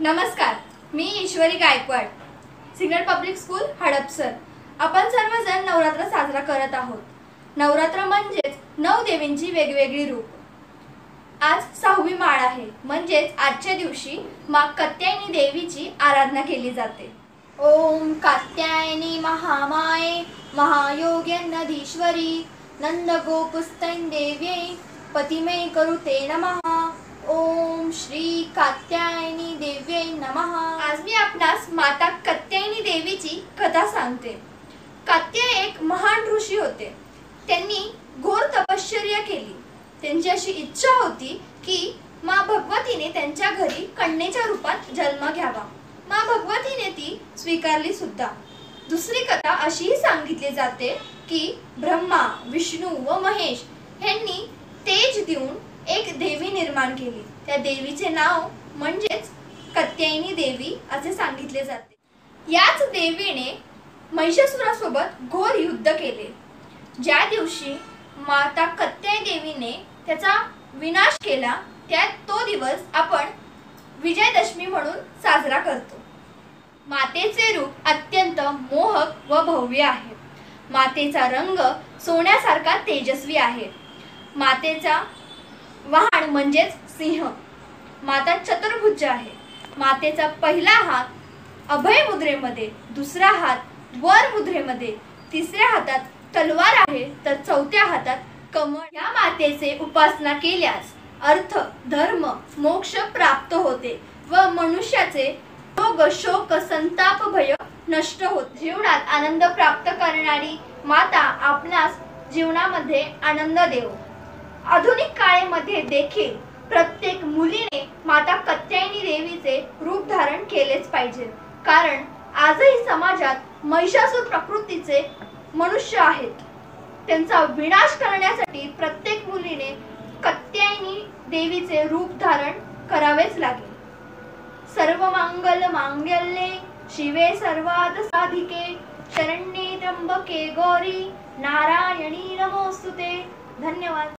नमस्कार मी Ishwari Gaikwad signal public school Hadapsar आपण सर्वजण नवरात्र साजरा करत आहोत. नवरात्र म्हणजेच नऊ देवींची वेगवेगळी रूप. आज सहावी माळ आहे म्हणजेच आजच्या दिवशी मा कत्यायनी देवीची आराधना केली जाते. ओम कात्यायनी महामाये महायोग्यनधीश्वरी नंद गोपुस्तैन देव्ये पतिमे करुते नमः. ओम श्री कात्यायनी देव्ये नमः. आज मी आपणास माता कात्यायनी देवीची कथा सांगते. कात्याय एक महान ऋषी होते. त्यांनी घोर तपश्चर्या केली. त्यांची अशी इच्छा होती की मा भगवतीने त्यांच्या घरी कन्येच्या रूपात जन्म घ्यावा. मा भगवतीने ती स्वीकारली सुद्धा. दुसरी कथा अशीही सांगितली जाते की ब्रह्मा विष्णू व महेश यांनी तेज देऊन निर्माण केली. त्या देवीचे नाव म्हणजेच कत्यायनी देवी असे सांगितले जाते. याच देवीने महिषासुरासोबत घोर युद्ध केले. ज्या दिवशी माता कत्याय देवीने त्याचा विनाश केला त्या तो दिवस आपण विजयदशमी म्हणून साजरा करतो. मातेचे रूप अत्यंत मोहक व भव्य आहे. मातेचा रंग सोन्यासारखा तेजस्वी आहे. मातेचा वाहन म्हणजेच सिंह. माता चतुर्भुज आहे. मातेचा पहिला हात अभय मुद्रेमध्ये दुसरा हात वर मुद्रेमध्ये तिसऱ्या हातात तलवार आहे तर चौथ्या हातात कमळ. या मातेचे उपासना केल्यास अर्थ धर्म मोक्ष प्राप्त होते व मनुष्याचे रोग शोक संताप भय नष्ट होते. जीवनात आनंद प्राप्त करणारी माता आपणास जीवनामध्ये आनंद देव. आधुनिक काळेमध्ये देखील प्रत्येक मुलीने माता कत्यायनी देवीचे रूप धारण केलेच पाहिजे. कारण आजही समाजात महिषासूर प्रकृतीचे मनुष्य आहेत. त्यांचा विनाश करण्यासाठी प्रत्येक मुलीने कत्यायनी देवीचे रूप धारण करावेच लागेल. सर्व मंगल मांगल्ये शिवे सर्वाद साधिके शरण्ये त्र्यंबके गौरी नारायणी नमोस्तुते. धन्यवाद.